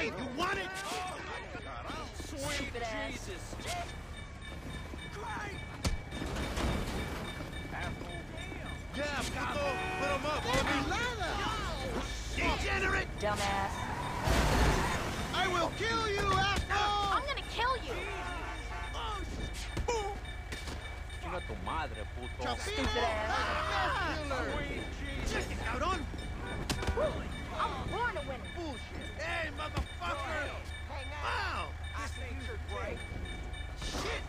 Hey, you want it? Oh my god, I'll swing Jesus. Great! Yeah, Pico, put him up, homie. Degenerate! Dumbass. I will kill you, asshole! I'm gonna kill you! Chinga tu madre, puto. Stupid ass. Ah, cabrón! I was born to win. Bullshit! Hey, motherfucker! Wow! This I ain't your break. Shit!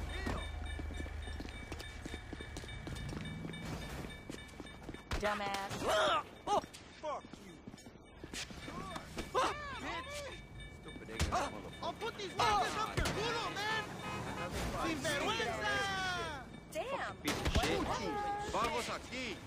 Dumbass. Oh, fuck you! Ah, Stupid ignorant ah, motherfucker. I'll put these fuckers up your culo, man! Sin vergüenza! Damn. Piece of shit. Vamos aquí!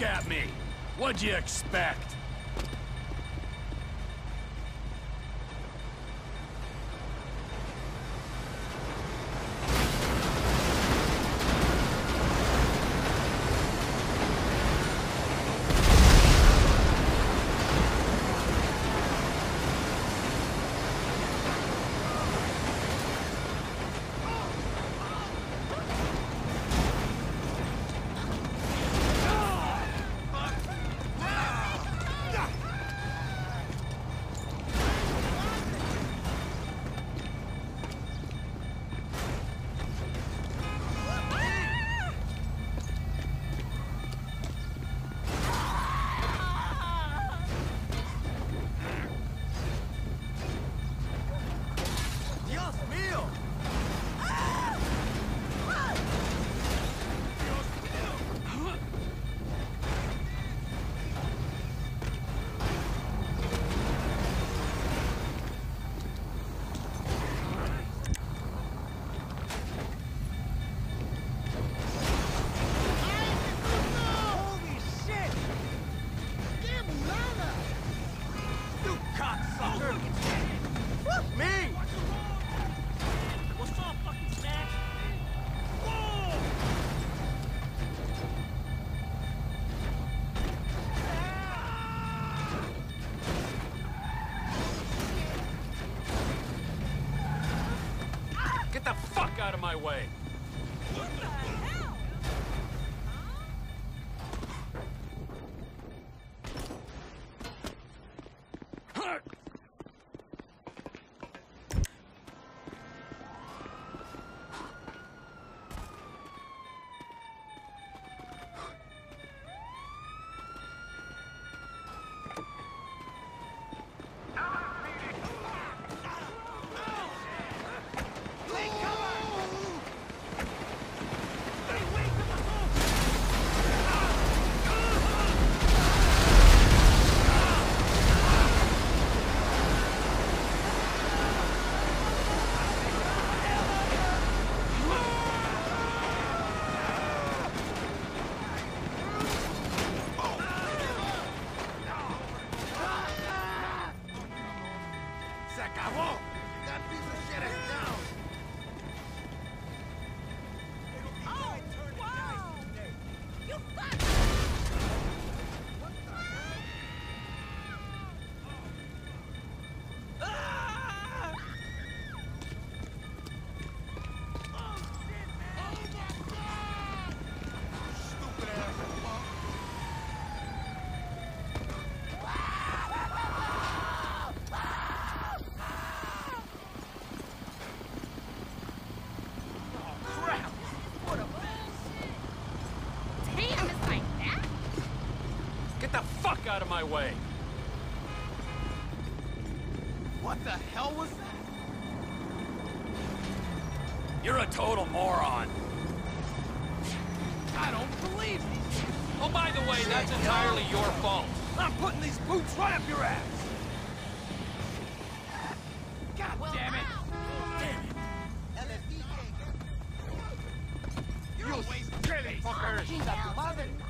Look at me! What'd you expect? Fuck my way! What the hell was that? You're a total moron! I don't believe it! Oh, by the way, that's entirely your fault. I'm putting these boots right up your ass! God Well, damn it! Damn it! You silly fuckers!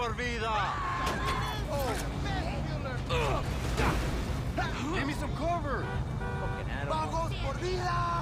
por vida! Give me some cover! Vagos por vida.